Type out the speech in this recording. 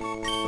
you